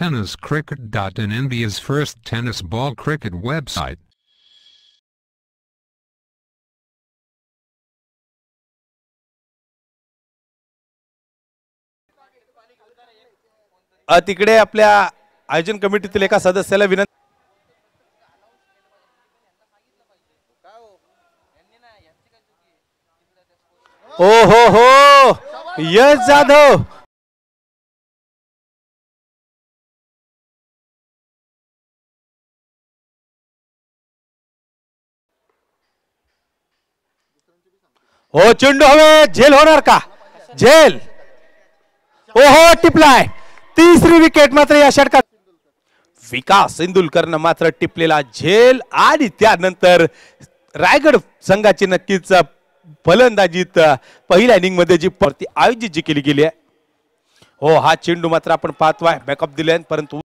tenniscricket.in India's first tennis ball cricket website. तिकडे आपल्या आयोजन कमिटीतील एका सदस्याला विनंती ओ हो हो यश जाधव हो चेंडू हवे झेल होणार का? झेल ओहो टिपलाय. तिसरी विकेट मात्र या षटकात. विकास इंदुलकरनं मात्र टिपलेला झेल आणि त्यानंतर रायगड संघाची नक्कीच फलंदाजीत पहिल्या इनिंगमध्ये जी परती आयोजित जी केली गेली आहे. हो हा चेंडू मात्र आपण पाहतोय. बॅकअप दिले परंतु